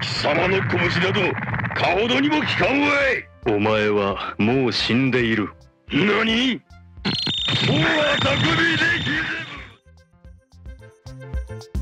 貴様の拳などかほどにも効かんわい。お前はもう死んでいる。何？もうは匠できず